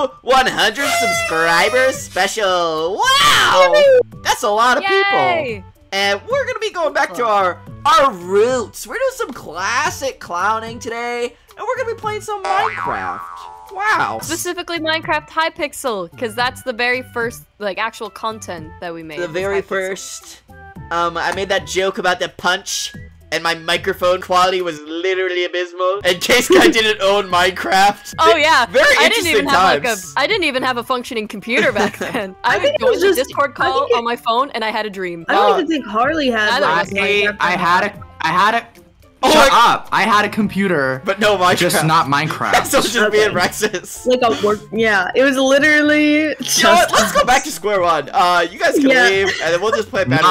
new 100 subscribers special. Wow! That's a lot of people. And we're gonna be going back to our our roots. We're doing some classic clowning today, and we're gonna be playing some Minecraft. Wow. Specifically Minecraft Hypixel, because that's the very first, like, actual content that we made. The very Hypixel. first, um, I made that joke about the punch, and my microphone quality was literally abysmal. And case I didn't own Minecraft. Oh yeah, Very I didn't interesting even have like a, times. I didn't even have a functioning computer back then. I, would think it was into just- Discord call it- on my phone, and I had a dream. I don't Uh, even think Harley has neither like, of. I, Minecraft I had it. a I had a Oh shut my- up. I had a computer, But no Minecraft. just not Minecraft. so it's just Okay. me and Rexus. like a work. Yeah, it was literally just. You know what? Let's go back to square one. Uh, you guys can Yeah. leave, and then we'll just play Battle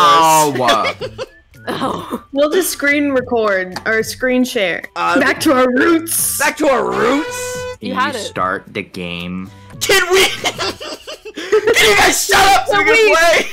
Royale. no. Oh, We'll just screen record or screen share. Uh, Back to our roots. Back to our roots. You you had it. start the game. Can we? can you guys shut up so we can play?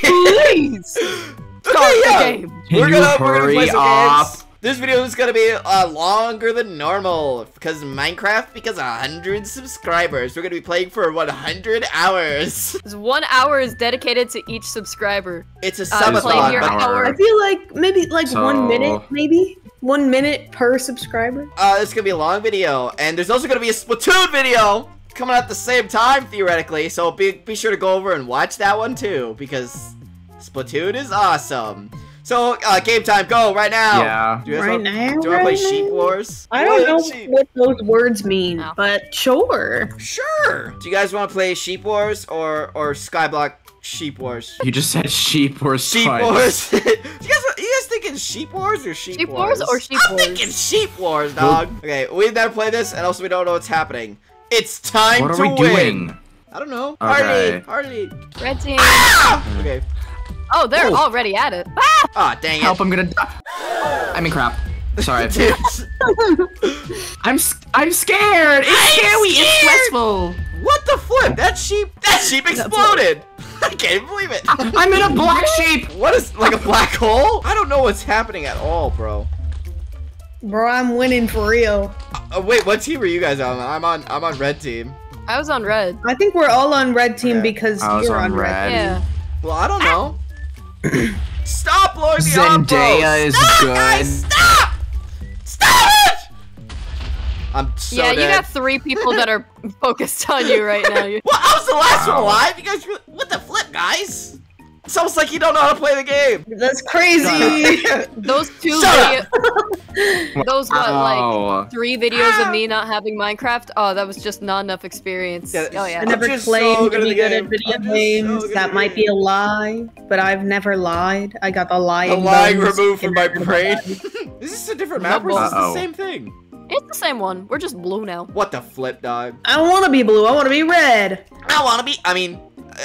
please start Okay, yeah. the game. Can we're you gonna, we're gonna play some up? games. This video is gonna be uh, longer than normal because Minecraft because 100 subscribers. We're gonna be playing for 100 hours. This one hour is dedicated to each subscriber. It's a Uh, It's playing subathon. your hour. I feel like maybe like So- one minute, maybe one minute per subscriber. Uh, it's gonna be a long video, and there's also gonna be a Splatoon video coming out at the same time theoretically. So be be sure to go over and watch that one too because Splatoon is awesome. So uh, game time, go right now. Yeah. Do you Right want, now, Do you want to play right Sheep? Wars? I don't know What? Sheep- what those words mean, No. but sure. Sure. Do you guys want to play Sheep Wars or or Skyblock Sheep Wars? You just said sheep Wars. Sheep twice. Wars. you guys, you guys thinking Sheep Wars or Sheep, Sheep Wars or Sheep I'm Wars? thinking Sheep Wars, dog. Okay, we've never played this, and also we don't know what's happening. It's time What are we win. doing? I don't know. Okay. Harley, Harley. Red team. Ah! Okay. Oh, they're Oh. already at it. Ah! Ah, dang it. Help! I'm gonna die. I mean, crap. Sorry. I'm s- I'm scared. It's scary. It's stressful. what the flip? That sheep. That sheep exploded. I can't even believe it. I'm in a black sheep. What is like a black hole? I don't know what's happening at all, bro. Bro, I'm winning for real. Uh, wait, what team are you guys on? I'm on. I'm on red team. I was on red. I think we're all on red team Okay. because I was you're on on red. red. Yeah. Well, I don't know. Stop blowing me up, bro. Zendaya is Stop, good. Guys, stop! Stop it! I'm so yeah, you dead. got three people that are focused on you right now. You- Well, I was the last one alive. You guys, what the flip, guys? It's almost like you don't know how to play the game. That's crazy. Those two Shut those what like three videos of me not having Minecraft. Oh, that was just not enough experience. Yeah, oh yeah. I never claimed so to good at be good at video I'm just so games. that the might be a lie, but I've never lied. I got the A lying. line bones removed from my my brain. body. is this a different map or is this the same thing? It's the same one. We're just blue now. What the flip, dog? I don't want to be blue. I want to be red. I want to be. I mean,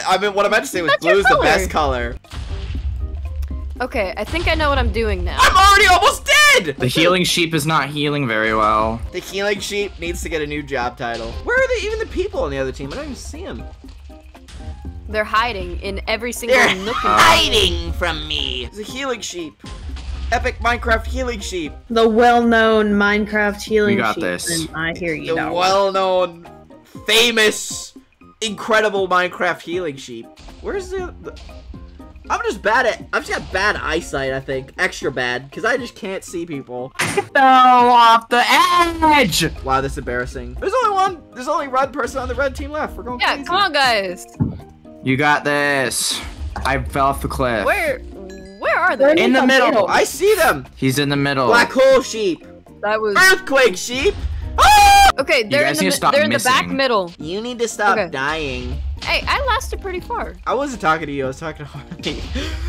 I mean, what I meant to say was blue is the best color. Okay, I think I know what I'm doing now. I'm already almost dead. The healing sheep is not healing very well. The healing sheep needs to get a new job title. Where are they, even the people on the other team? I don't even see them. They're hiding in every single They're nook and hiding from me. The healing sheep. Epic Minecraft healing sheep. The well-known Minecraft healing We got sheep, this. and I hear you. The well-known, famous, incredible Minecraft healing sheep. Where's the, the? I'm just bad at. I've just got bad eyesight. I think extra bad because I just can't see people. Fell off the edge. Wow, this is embarrassing. There's only one. There's only red person on the red team left. We're going Yeah, crazy. come on, guys. You got this. I fell off the cliff. Where, where are They're? In the middle. I see them. He's in the middle. Black hole sheep. That was Earthquake sheep. Ah! okay. They're in guys the need to stop they're in the back middle. You need to stop Okay. dying. Hey, I lasted pretty far. I wasn't talking to you. I was talking to Harvey.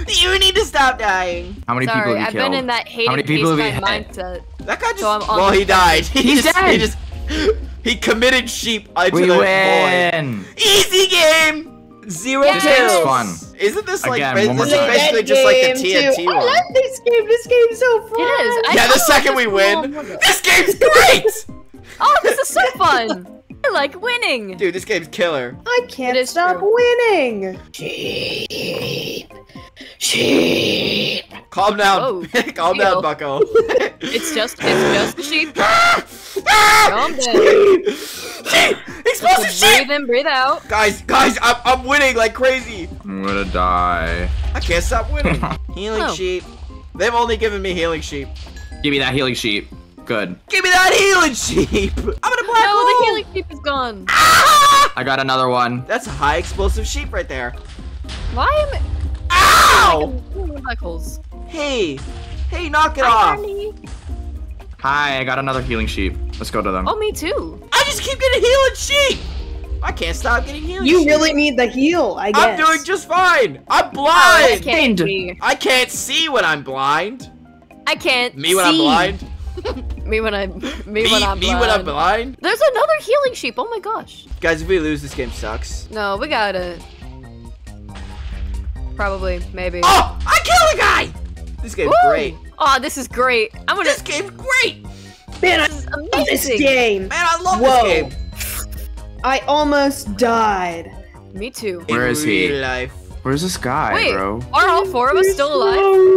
you need to stop dying. How many Sorry, people have you I've killed? been in that hating many people have you mindset. That guy just. So I'm well, the he died. He He's just, He dead. just. He committed sheep into we the void. win. Easy game. Zero This kills. game's fun. Isn't this like Again, this one more is time. basically just like the Game TNT too. I one? love this game. This game's so fun. It is. I Yeah, the second we win, cool. this game's great. Oh, this is so fun. I like winning. Dude, this game's killer. I can't It is stop true. winning. Sheep. Sheep. Calm down. Calm chill. down, Bucko. It's just it's just a sheep. Ah! Calm down. Sheep! Sheep! Explode! explosive sheep! Breathe in, breathe out. Guys, guys, I'm, I'm winning like crazy. I'm gonna die. I can't stop winning. healing Oh. sheep. They've only given me healing sheep. Give me that healing sheep. Good. Give me that healing sheep. I'm gonna black No, hole. the healing sheep is gone. Ah! I got another one. That's a high explosive sheep right there. Why am Ow! I black holes? Hey, hey, knock it Hi, off. Harley. Hi, I got another healing sheep. Let's go to them. Oh, me too. I just keep getting healing sheep. I can't stop getting healing You sheep. really need the heal, I guess. I'm doing just fine. I'm I blind. can't see. I can't see when I'm blind. I can't Me when I'm blind. Me when I'm me, Me, when I'm me blind. when I'm blind. There's another healing sheep. Oh my gosh. Guys, if we lose, this game sucks. No, we got it. Probably, maybe. Oh, I killed a guy. This game's Woo! great. Oh, this is great. I'm gonna. This game's great. Man, I This is love this game. Man, I love Whoa. this game. I almost died. Me too. Where In is he? life. Where's this guy, Wait, bro? are all four of us still alive?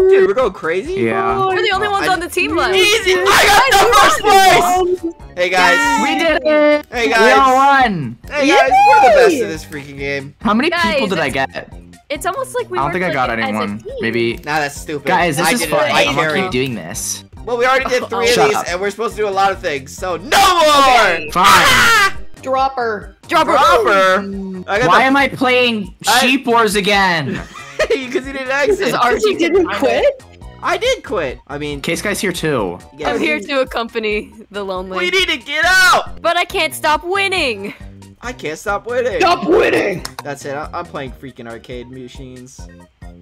Dude, we're going crazy. Yeah. We're the only ones I- on the team left. Easy. I got the first place. Hey guys. We did it! Hey guys. we all won. Hey guys, we're the best Yay! at this freaking game. How many Guys, people did I get? It's almost like we I don't think I got like, as a anyone. Maybe. Nah, that's stupid. Guys, this I is did fun. I I want to carried. keep doing this. Well, we already did oh, three oh. of these, up. and we're supposed to do a lot of things. So no more. Okay. Fine. Dropper. Dropper. Dropper. I got Why am I playing I- Sheep Wars again? Because you didn't exit. This Because you didn't quit? I did quit. I mean, Case Guy's here too. yeah, I'm here to accompany the lonely. We need to get out. But I can't stop winning. I can't stop winning. Stop winning! That's it. I- I'm playing freaking arcade machines.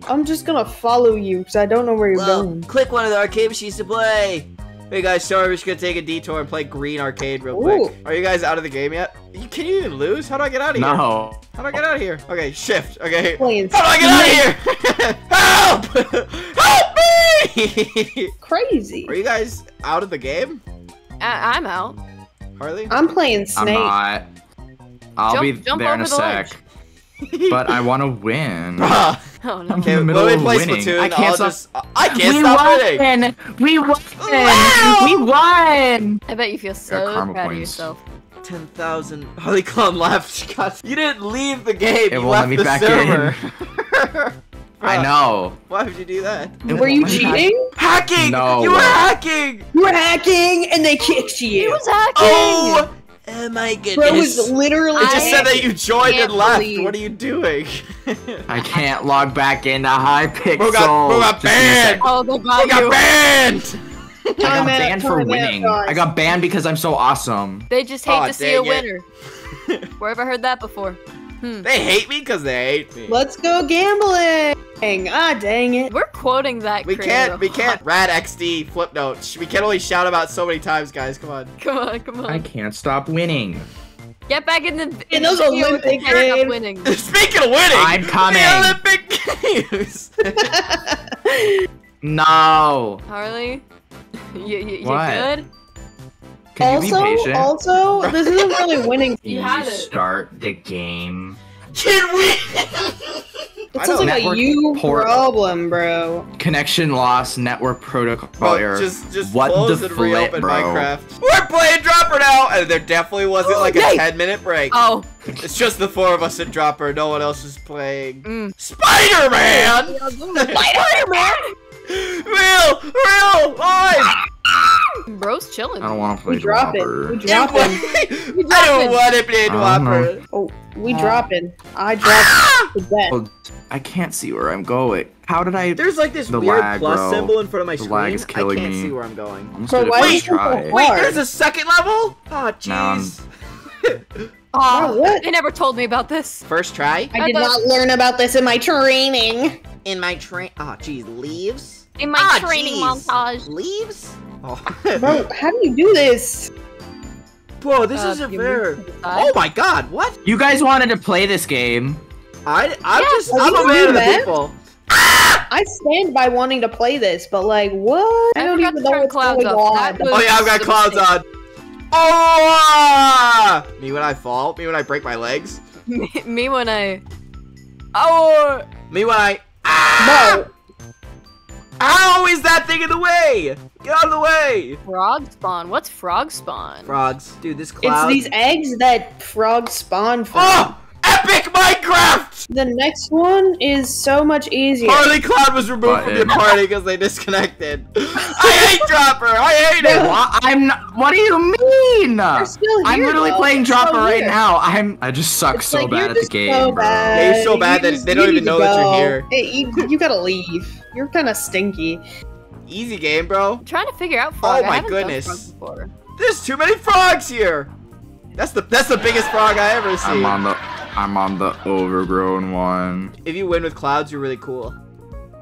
I'm just gonna follow you because I don't know where you're Well, going. click one of the arcade machines to play. Hey guys, sorry, we're just gonna take a detour and play Green Arcade real quick. Ooh. Are you guys out of the game yet? You- Can you even lose? How do I get out of here? No. How do I get out of here? Okay, shift. Okay. Playing How do I get out of here? Help! Help me! crazy. Are you guys out of the game? I- I'm out. Harley? I'm playing Snake. I'm Snake. not. I'll Jump- be jump there in a the sec. But I want to win. Ah. Bruh. Oh no. I'm Okay, in the when middle we of play winning. Splatoon, I can't I'll stop. just I can't we stop won! winning. We won! Wow! We won! I bet you feel so karma proud of yourself. Ten thousand. Harley Clown left. God, you didn't leave the game. It you won't left let me the back server. I know. Why would you do that? It Were you won't let me back- cheating? Hacking! No. You were hacking! You were hacking and they kicked you. He was hacking. Oh! Oh my Bro goodness. was literally it just said that you joined and left. believe- What are you doing? I can't log back into Hypixel. Bro got- bro got Just give me banned. Oh, they I got got you. banned! I got Time banned for time winning. guys. I got banned because I'm so awesome. They just hate Aw, to see a it. winner. Where have I heard that before? They hate me because they hate me. Let's go gambling. Ah, dang it. We're quoting that. we can't, we can't. Rad XD flip note. We can only shout about so many times, guys. Come on. Come on, come on. I can't stop winning. Get back in the. In those the video with the Olympic camera games. winning. Speaking of winning, I'm coming. The Olympic Games. No. Harley, you, you, you What? good? Can you also, be patient? also, this isn't really winning. You Can had you it. start the game? Can we? It sounds like a you port. problem, bro. Connection lost. Network protocol Bro, error. just just what close the and flip, reopen bro? Minecraft. We're playing Dropper now, and there definitely wasn't like a 10 minute break. Oh, It's just the four of us in Dropper. No one else is playing. mm. Spider Man. Spider-Man. real, real, live. Bro's chilling. I don't want to play We drop it. Dropper. We oh, uh, drop it. I don't want to play I Dropper. Oh, ah! we dropping. I dropped the bet. Oh, I can't see where I'm going. How did I? There's like this The weird lag, plus bro. symbol in front of my The screen. lag is killing I can't me. see where I'm going. I'm just why first is it so try. Wait, there's a second level? Ah, oh, Now jeez. Oh, what? They never told me about this. First try? I did not learn about this in my training. In my train. Oh, jeez. Leaves? In my Ah, training jeez. montage. Leaves? Oh. Bro, how do you do this? Bro, this Uh, isn't you fair. move to the side. Oh my god, what? You guys wanted to play this game. I, I'm Yeah, just, are I'm you a man of the mad? people. I stand by wanting to play this, but like, what? I don't even know turn what's clouds going off. on. Oh yeah, I've got clouds on. Oh! Me when I fall. Me when I break my legs. me, me when I. Oh. Me when I. Ah! Bro, How is that thing in the way? Get out of the way! Frog spawn. What's frog spawn? Frogs. Dude, this cloud. It's these eggs that frogs spawn from. Oh! Epic Minecraft! The next one is so much easier. Harley Cloud was removed from the party because they disconnected. I hate Dropper! I hate it! Wha- I'm not. What do you mean? They're still I'm literally though. playing It's so Dropper right weird. now. I'm. I just suck It's so like, bad at the just game, so bad. Yeah, you're so bad You that they don't even know to that you're here. Hey, you, you gotta leave. You're kind of stinky. Easy game, bro. I'm trying to figure out frog. Oh my haven't goodness. frog. There's too many frogs here. That's the that's the biggest frog I ever see. I'm on the. I'm on the overgrown one. If you win with clouds, you're really cool.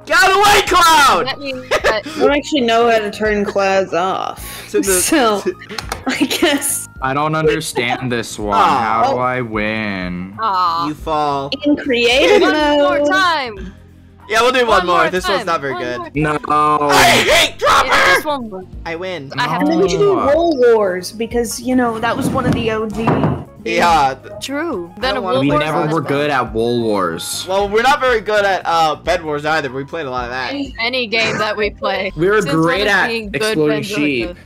Get out of the way, cloud! That means that I don't actually know how to turn clouds off. To the- so, I guess I don't understand this one. Aw. How do I win? Aw. you fall. in creative mode. One more time. Yeah, we'll do one, One more. more This one's not very One good. No. I hate Dropper! one. I win. I have And then we should do No. Wool Wars because you know that was one of the OG. Yeah. True. Then a World We play never were good at Wool Wars. Well, we're not very good at uh, Bed Wars either. We played a lot of that. Any game that we play. We were Since great at exploding sheep. good?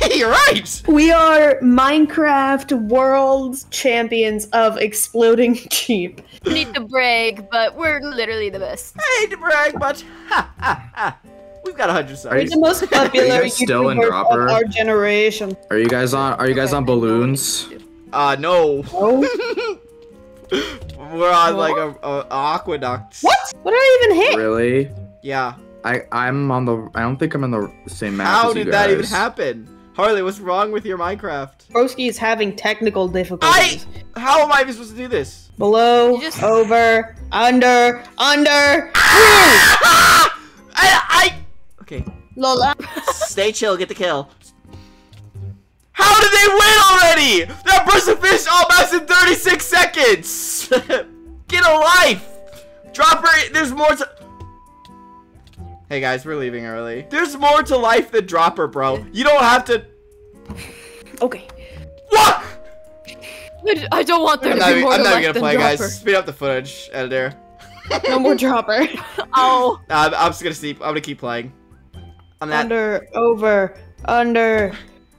you're right. We are Minecraft world champions of exploding sheep. Need to brag, but we're literally the best. I hate to brag, but ha ha ha. We've got a hundred subs. We're the most popular guys still in Dropper? of our generation. Are you guys on? Are you guys on balloons? Uh, no. Oh, We're on like a, a, a aqueduct. what? What did I even hit? Really? Yeah. I I'm on the. I don't think I'm in the same map How as you did that even happen? Harley, what's wrong with your Minecraft? Broski is having technical difficulties. How am I even supposed to do this? Below, just- over, under, under. I, I. Okay. Lola. Stay chill. Get the kill. How did they win already? That person fish all maps in 36 seconds. Get a life. Dropper. There's more to. Hey guys, we're leaving early. There's more to life than Dropper, bro. You don't have to. Okay. What? I- I don't want there I'm to not, be even- more I'm to not life even gonna than play, Dropper. guys. Speed up the footage, editor. No more dropper. Oh, Nah, I'm, I'm just gonna sleep. I'm gonna keep playing. I'm not. under, over, under.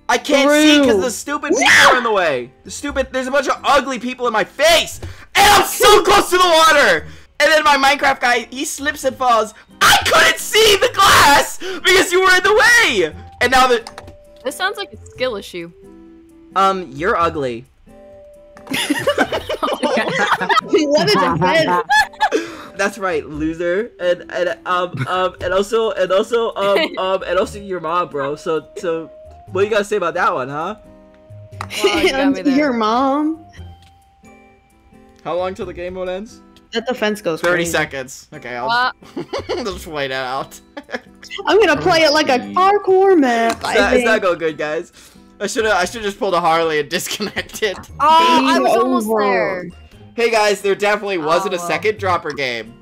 I can't see because Through. the stupid people are in the way. The stupid. There's a bunch of ugly people in my face, and I'm so close to the water. And then my Minecraft guy, he slips and falls. I couldn't see the glass because you were in the way. And now the this sounds like a skill issue. um, you're ugly. Let it defend. That's right, loser. And and um um and also and also um um and also your mom, bro. So so, what you gotta say about that one, huh? Wow, you got me there. Your mom. How long till the game mode ends? That defense goes 30 crazy. seconds. Okay, I'll Uh, just wait it out. I'm gonna play it like a parkour map. It's I not, it's not going good, guys. I should have I should just pulled a Harley and disconnected. oh, I was almost there. Hey guys, there definitely wasn't Oh, a second dropper game.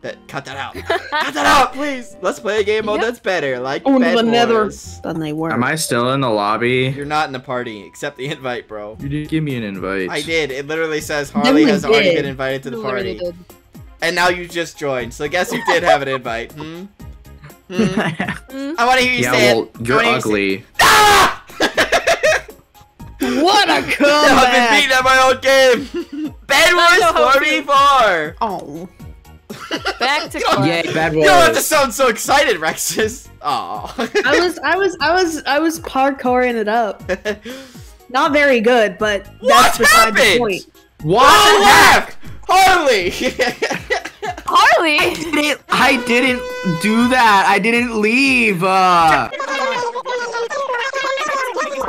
That cut that out. cut that out, please. Let's play a game mode Yep. that's better, like Oh, Bed the nether. Wars. Then they were. Am I still in the lobby? You're not in the party, except the invite, bro. You did give me an invite. I did. It literally says Harley we has already been invited to the party, did. and now you just joined. So I guess you did have an invite. Hmm. Hmm? Mm, I want to hear you yeah, say well, it. I you're wanna hear you say- ugly. Ah! What a I've been comeback! beaten at my own game. Bed I know Wars 44. Oh, Back to You don't- class. Yay, bad You don't have to sound so excited, Rexus. Oh. I was, I was, I was, I was parkouring it up. Not very good, but What that's beside the point. What left? Harley! Harley! I didn't, I didn't do that. I didn't leave. Uh,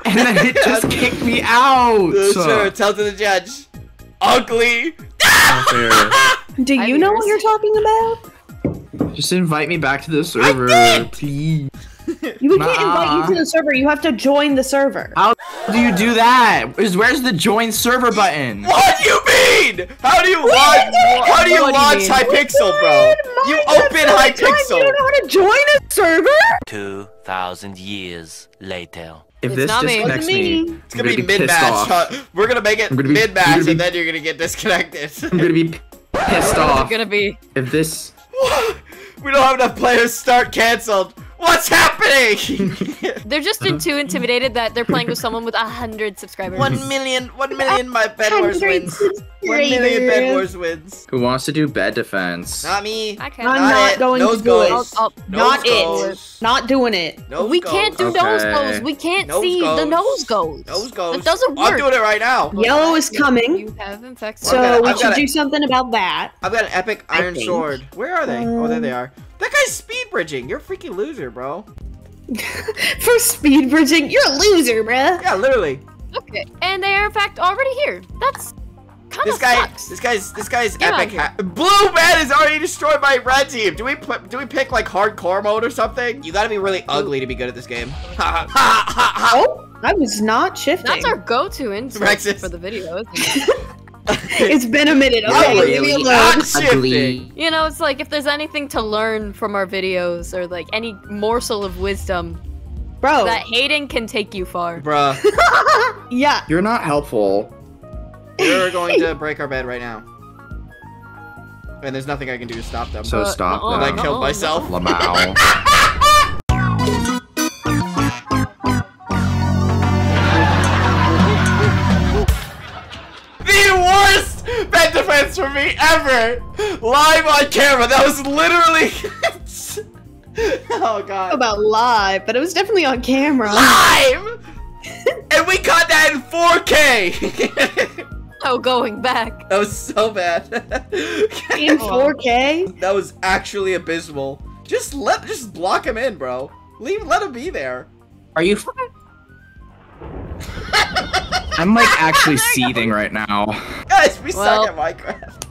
and then it just kicked me out. sure, tell to the judge. Ugly. Fair. Do I you mean, know what you're talking about? Just invite me back to the server, did! please. You can't invite you to the server. You have to join the server. How do you do that? Is where's the join server button? What do you mean? How do you launch? How do you What do you launch? Hypixel, bro? You open all the You don't know how to join a server? 2,000 years later. If It's this not disconnects Wasn't me, me. It's gonna I'm be pissed mid match. off. We're gonna make it gonna be- mid match, and then you're gonna get disconnected. I'm gonna be p- pissed You're off. gonna be. If this, We don't have enough players. Start canceled. What's happening? They're just in too intimidated that they're playing with someone with a hundred subscribers. one million, one million. My Bed Wars wins. One million Bed Wars wins. Who wants to do bed defense? Not me. I can't. I'm Not not it. going Nose to do it. goes. I'll- Not Nose it. Not doing it. Nose we goes. can't do Okay. nose goes. We can't Nose see goes. the nose goes. Nose goes. It doesn't work. I'm work. doing it right now. Yellow is coming. You have infected. So I've got- we I've should do it. something about that. I've got an epic iron sword. Where are they? oh, there they Um, are. That guy's speed bridging. You're a freaking loser, bro. For speed bridging, you're a loser, bruh. Yeah, literally. Okay, and they are in fact already here. That's kind This of guy, sucks. this guy's, this guy's Get out epic. Blue man is already destroyed by red team. Do we, pl- do we pick like hardcore mode or something? You gotta be really ugly to be good at this game. Ha ha ha ha ha. Oh, I was not shifting. That's our go-to insult Rexus. for the video, isn't it? it's been a minute. You're Okay, really leave me alone. not shifting. Ugly. You know, it's like if there's anything to learn from our videos or like any morsel of wisdom, Bro, that hating can take you far. Bruh, yeah. You're not helpful. we're going to break our bed right now. And there's nothing I can do to stop them. So Uh, stop nuh-uh, and I them. killed nuh-uh, myself. Lamau. worst bed defense for me ever! Live on camera. That was literally. oh god. About live, but it was definitely on camera. Live! and we caught that in 4K! Oh, going back. that was so bad. In 4K? that was actually abysmal. Just let, just block him in, bro. Leave, let him be there. Are you? I'm like actually seething right now. Guys, we Well- suck at Minecraft.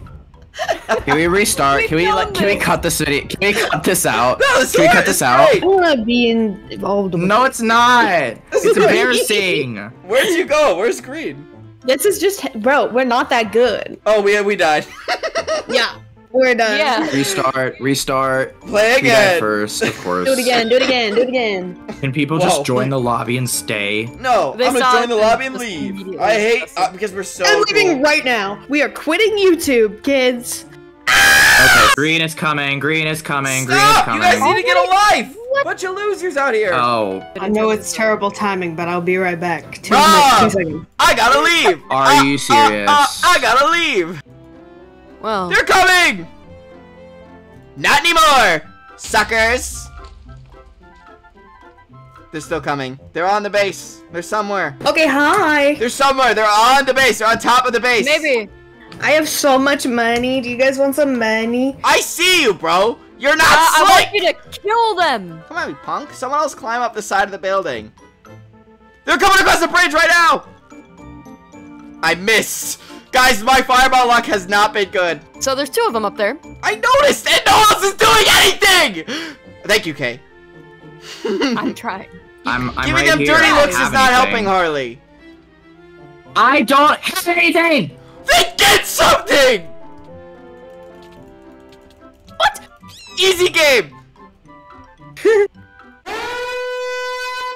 Can we restart? Can we We like? Can we cut this video? Can we cut this out? No, the Can we cut this out? great. I want to be in- involved No, it's not. This It's is embarrassing. Where'd you go? Where's Green? This is just, bro, we're not that good. Oh, we we died. Yeah, we're done. Yeah. Restart. Restart. Play again. first, of course. Do it again, do it again, do it again. Can people Whoa. just join the lobby and stay? No, They I'm gonna join the lobby and leave. I hate uh, it. because we're so. I'm leaving cool. right now. We are quitting YouTube, kids. Okay, green is coming. Green is coming. Green is Stop! You coming. guys need to get a life. What? Bunch of losers out here. Oh, I know it's terrible timing, but I'll be right back. Two, Rob! minutes, two seconds. I gotta leave. Are Uh, you uh, serious? uh, I gotta leave. Well, They're coming. Not anymore, suckers. They're still coming. They're on the base. They're somewhere. Okay, hi. They're somewhere. They're on the base. They're on top of the base. maybe. I have so much money. Do you guys want some money? I see you, bro. You're not Uh, I want you to kill them. Come on, you punk. Someone else climb up the side of the building. They're coming across the bridge right now! I missed. Guys, my fireball luck has not been good. So there's two of them up there. I noticed and no one else is doing anything! Thank you, Kay. I'm trying. I'm. I'm Giving right them here. dirty looks is not anything. helping Harley. I don't have anything. They get something! What? Easy game!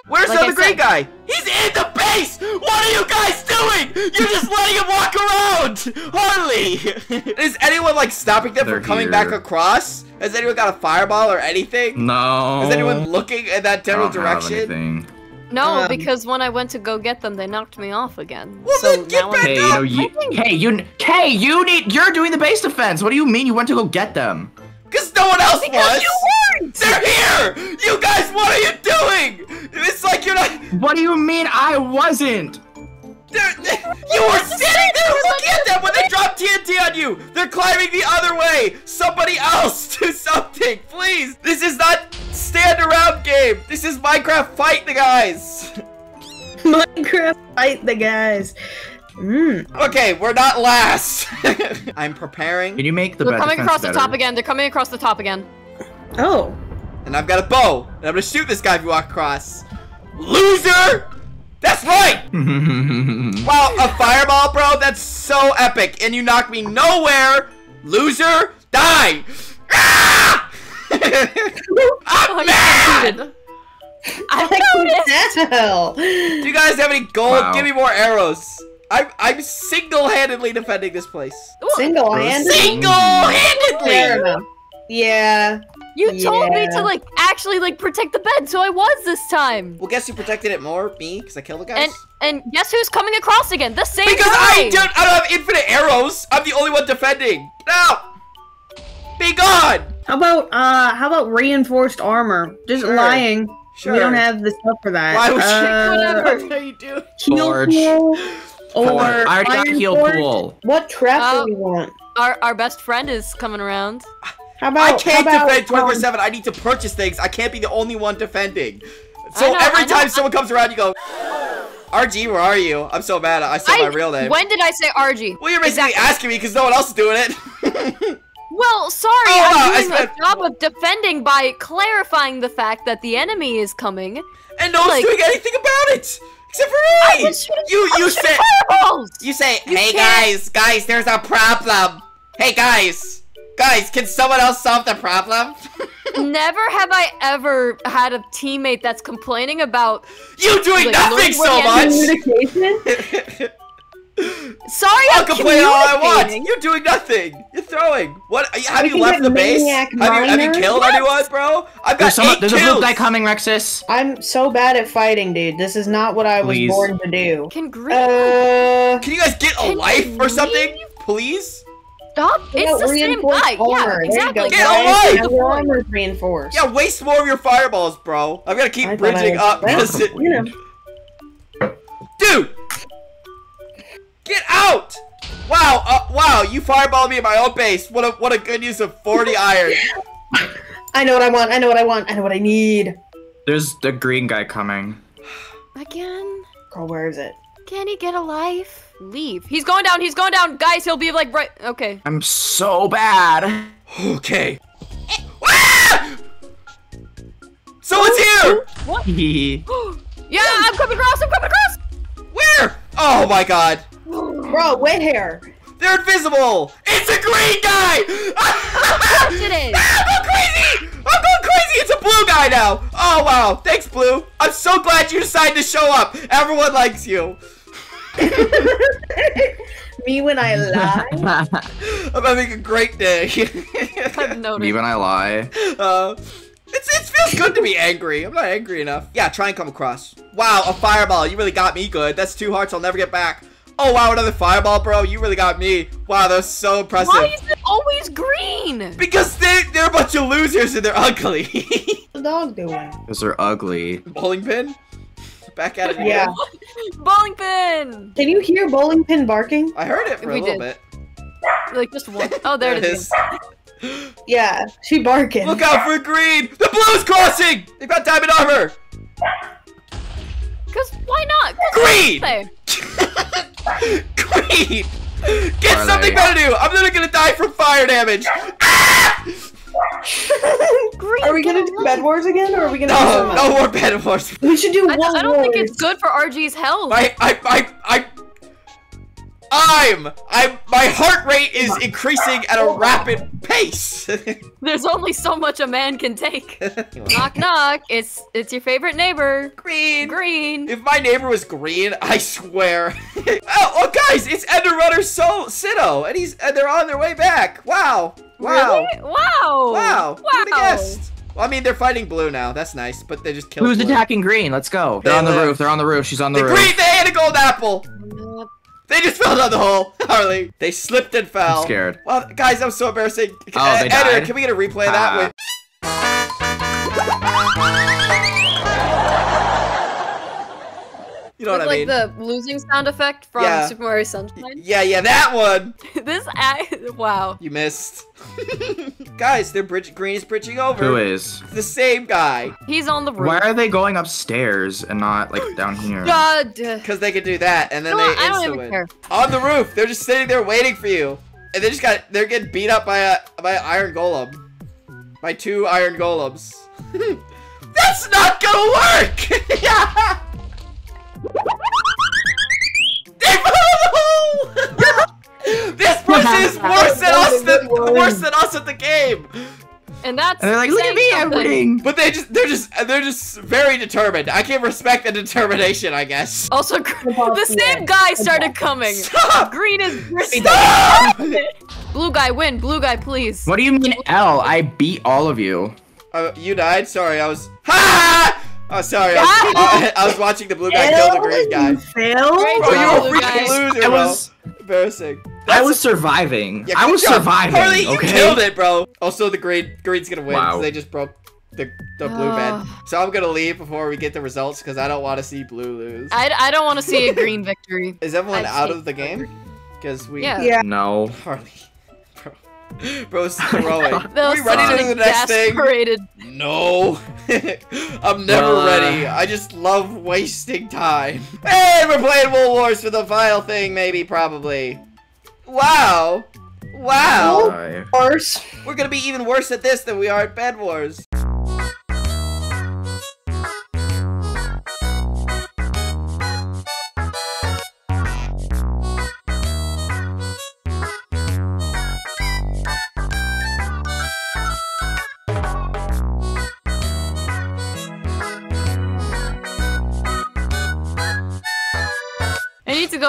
Where's Like the I other green guy? He's in the base! What are you guys doing? You're just letting him walk around! Harley! Is anyone like stopping them They're from coming back across? Has anyone got a fireball or anything? No. Is anyone looking in that I general don't have direction? anything. No, Um, because when I went to go get them, they knocked me off again. Well, so then get now back I'm Hey, up. no, you, hey, you, hey, you need. You're doing the base defense. What do you mean you went to go get them? Because no one else Because was! you weren't! They're here! You guys, what are you doing? It's like you're not. What do you mean I wasn't? They're, they, you were sitting there looking at them when they dropped TNT on you! They're climbing the other way! Somebody else do something, please! This is not stand around game! This is Minecraft fight the guys! Minecraft fight the guys. Mmm. Okay, we're not last! I'm preparing, Can you make the They're bed coming defense across the top again. They're coming across the top again. Oh. and I've got a bow, and I'm gonna shoot this guy if you walk across. Loser! That's right! Wow, a fireball, bro? That's so epic, and you knocked me nowhere! Loser! Die! Ah! Oh, I'm mad! I Like, noticed. what the hell? Do you guys have any gold? Wow. Give me more arrows. I'm I'm single-handedly defending this place. Single-handed? Single-handedly! Fair enough. Yeah. You told me to like actually like protect the bed, so I was this time. Well, guess who protected it more? Me, because I killed the guys. And and guess who's coming across again? The same because guy. I don't, I don't have infinite arrows. I'm the only one defending. No! Be gone! How about uh how about reinforced armor? Just Sure. lying. Sure. We don't have the stuff for that. Why would uh, you? What are you doing? Heal Forge. pool or Forge. I already got iron heal pool. What trap Oh. do we want? Our our best friend is coming around. How about I can't about, defend 24 um, 7. I need to purchase things. I can't be the only one defending. So know, every know, time I- someone comes around, you go, RG, where are you? I'm so mad. I said my real name. When did I say RG? well, you're basically Exactly. asking me because no one else is doing it. Well, sorry, Oh, I I'm doing spent- a job of defending by clarifying the fact that the enemy is coming. and no one's Like- doing anything about it except for I me. was You I you say fireballs! you say You hey can't- guys guys there's a problem. Hey guys guys can someone else solve the problem? Never have I ever had a teammate that's complaining about. you doing Like, nothing so much. Communication? Sorry, I'll I'm complain all I want. You're doing nothing. You're throwing. What? Have We you left the base? Have you, have you killed What? anyone, bro? I've got There's, some, eight there's a kills. blue guy coming, Rexus. I'm so bad at fighting, dude. This is not what I was Please. born to do. Can green Uh, Can you guys get a life you or something, please? stop? It's the same guy. Yeah, armor. There you exactly. go, Get guys. alive! Now Your armor's reinforced. Yeah, waste more of your fireballs, bro. I've got to keep I bridging up because it, you know. dude, get out! Wow, uh, wow, you fireballed me in my own base. What a what a good use of 40 iron. I know what I want. I know what I want. I know what I need. There's the green guy coming. Again? Girl, where is it? Can he get a life? Leave. He's going down. He's going down. Guys, he'll be like right. Okay. I'm so bad. Okay. Ah! Someone's here! What? Yeah, I'm coming across. I'm coming across. Where? Oh my god. Bro, wet hair. They're invisible! It's a green guy! course it is. I'm going crazy! I'm going crazy! It's a blue guy now! Oh wow, thanks Blue. I'm so glad you decided to show up. Everyone likes you. Me when I lie. I'm having a great day. I've noticed. Me when I lie. uh, it's, it feels good to be angry. I'm not angry enough. Yeah, try and come across. Wow, a fireball. You really got me good. That's two hearts I'll never get back. Oh wow, another fireball, bro. You really got me. Wow, that was so impressive. Why is it always green? Because they, they're a bunch of losers and they're ugly. What's the dog doing? Because they're ugly. Bowling pin? Back at it again. Yeah. Bowling pin. Can you hear bowling pin barking? I heard it for We a little did. bit. Like just one. Oh, there, it is. Yeah, she barking. Look out for green! The blue's crossing! They've got diamond armor! Cause why not? Green! There. Get Are something they? better to do! I'm literally gonna die from fire damage! Green. Are we gonna do life. Bed Wars again, or are we gonna do No, something no else? more bed wars. We should do I, one I don't think it's good for RG's health. I, I, I, I, I'm, I'm, my heart rate is increasing at a rapid pace. There's only so much a man can take. knock knock. It's it's your favorite neighbor. green. Green. If my neighbor was green, I swear. oh, oh, guys, it's Ender Runner so Sito, and he's and they're on their way back. Wow, wow, Really? Wow. wow. Who would've Wow. guessed? Well, I mean, they're fighting blue now. That's nice, but they just killed. Who's blue. attacking green? Let's go. They're They on the live. roof. They're on the roof. She's on the, The roof. green, they ate a gold apple. They just fell down the hole, Harley. They slipped and fell. I'm scared. Well, guys, that was so embarrassing. Oh, they Ender, died? can we get a replay of that? Ah. You know With, what I like mean? the losing sound effect from Yeah. Super Mario Sunshine. Yeah, yeah, that one. this act. Wow. You missed. Guys, they're bridge green is bridging over. Who is? The same guy. He's on the roof. Why are they going upstairs and not like down here? God. Because they could do that, and then You know they what? I don't even win. care. On the roof, they're just sitting there waiting for you, and they just got they're getting beat up by a by an iron golem, by two iron golems. That's not gonna work. yeah. This person is worse than us. Than, worse than us at the game. And that's. And they're like, look at me, something. I'm winning. But they just they're just they're just very determined. I can respect the determination, I guess. Also, gr- the same guy started coming. Stop! Green is Stop! blue guy win. Blue guy, please. What do you mean L? I beat all of you. Uh, you died? Sorry, I was. Ha! Oh, sorry. I was, I, I was watching the blue guy kill the green guy. Fail. Bro, job, you're a freaking guy. loser, I bro. was Embarrassing. I That's was surviving. Yeah, I was job. surviving. Harley, you okay. killed it, bro. Also, the green green's gonna win because Wow. they just broke the the blue bed. So I'm gonna leave before we get the results because I don't want to see blue lose. I, I don't want to see a green victory. Is everyone I out of the game? Because we Yeah. Yeah. No. Harley, bro, bro's throwing. Are we ready to do the next thing? No, I'm never Uh. ready. I just love wasting time. Hey, we're playing Wool Wars for the final thing, maybe, probably. Wow, wow. Bye. Horse. We're gonna be even worse at this than we are at Bed Wars.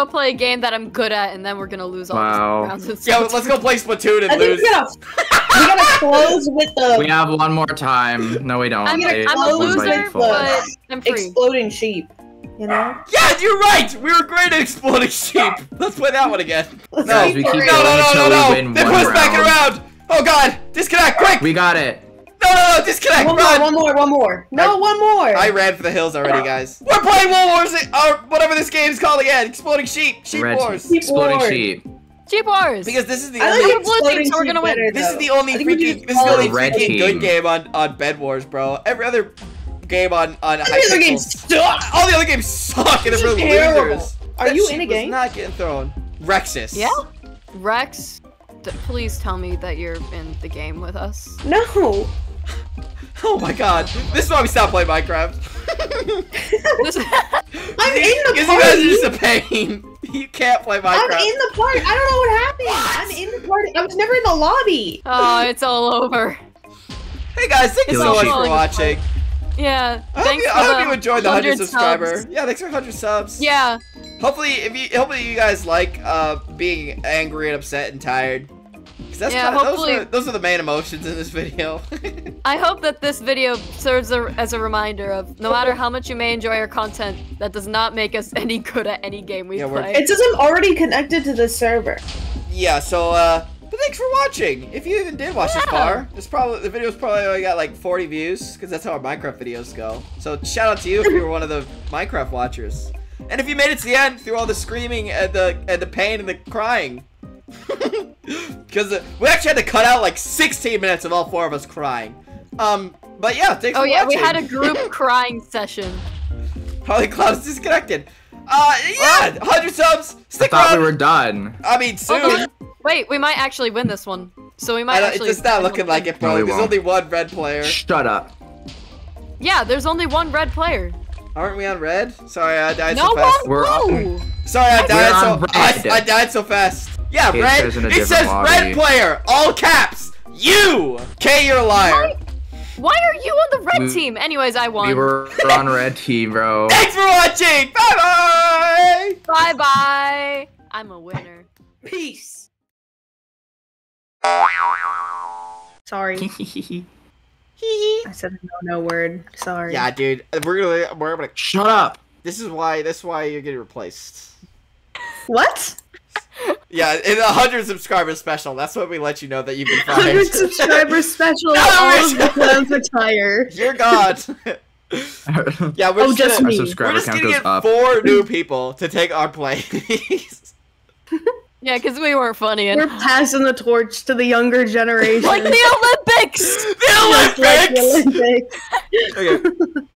Go play a game that I'm good at, and then we're gonna lose all Wow. these rounds. It's Yo, so let's go play Splatoon I and think lose. we gotta, we gotta close with the We have one more time. No, we don't. I'm, gonna They- I'm a my loser, but I'm free. exploding sheep. You know? Yeah, you're right. We were great at exploding sheep. Let's play that one again. Let's No, we keep keep going. no, no, no, until no, we no. win They one push back around. Oh God, disconnect quick. We got it. No, no, no, disconnect. One more, one more, one more. No, I- one more. I ran for the hills already, guys. We're playing World Wars, or whatever this game's called again. Exploding sheep, sheep Red wars. Sheep Exploding Wars. sheep. Cheap Wars. Because this is the I only. like Blue team, exploding so we're gonna win. better, This is the only I think we freaking. This is the only call it Red freaking good game on on Bed Wars, bro. Every other game on on Every other Hypixel- game sucks. All the other games suck, and This they're is really terrible. losers. Are That you sheep in a was game? Not getting thrown. Rexus. Yeah? Rex, please tell me that you're in the game with us. No. Oh my God. This is why we stopped playing Minecraft. This- I'm in the Because you guys are just a pain. You can't play Minecraft. I'm in the party. I don't know what happened. I'm in the party. I was never in the lobby. oh, it's all over. Hey guys, thank you so much for watching. Yeah, I hope, thanks you, for I hope you enjoyed the 100 100 subscriber. subs. Yeah, thanks for 100 subs. Yeah, Hopefully, if you hopefully you guys like uh being angry and upset and tired. 'Cause that's Yeah, kinda, hopefully- those, are, those are the main emotions in this video. I hope that this video serves a, as a reminder of no matter how much you may enjoy our content, that does not make us any good at any game we Yeah, play. It says I'm already connected to the server. yeah, so uh but thanks for watching. If you even did watch this far, it's probably the video's probably only got like 40 views because that's how our Minecraft videos go. So shout out to you if you were one of the Minecraft watchers. And if you made it to the end through all the screaming and the and the pain and the crying. Because uh, we actually had to cut out like 16 minutes of all four of us crying. Um, but yeah, thanks oh for yeah, watching. we had a group crying session. Probably Cloud is disconnected. Uh, yeah, 100 subs. I Stick thought around. we were done. I mean, soon. on. Wait, we might actually win this one. So we might actually. it's not looking like it, bro. No, There's only one red player. Shut up. Yeah, there's only one red player. Aren't we on red? Sorry, I died No so fast. one. We're blue. Sorry, I We're died so. I. I died so fast. Yeah, Okay, it red. says It says lobby. red player, all caps. You. K, you're a liar. Why are you on the red We- team? Anyways, I won. We were on red team, bro. Thanks for watching. Bye bye. Bye bye. I'm a winner. Peace. Sorry. I said no, no word. Sorry. Yeah, dude. We're gonna. We're gonna. Shut up. This is why. This is why you're getting replaced. What? Yeah, in a hundred subscriber special. That's what we let you know that you've been 100 fired. subscribers special. No, all of the plans retire. You're God. yeah, we're Oh, just, just gonna, Our me. we're subscriber just count gonna goes get up. four new people to take our place. Yeah, because we weren't funny And... We're passing the torch to the younger generation. Like the Olympics! the Just like Olympics. the Olympics. okay.